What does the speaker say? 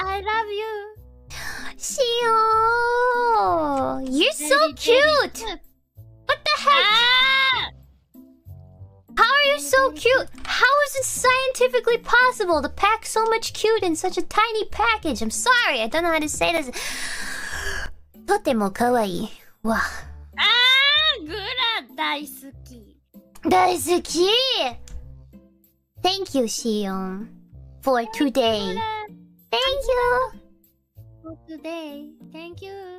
I love you. Shio, you're so cute. What the heck? Ah! How are you so cute? How is it scientifically possible to pack so much cute in such a tiny package? I'm sorry, I don't know how to say this. Totemo kawaii. Wow. Ah, Gura daisuki. Daisuki! Thank you, Shion, for today. You. For today. Thank you.